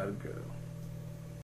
gotta go.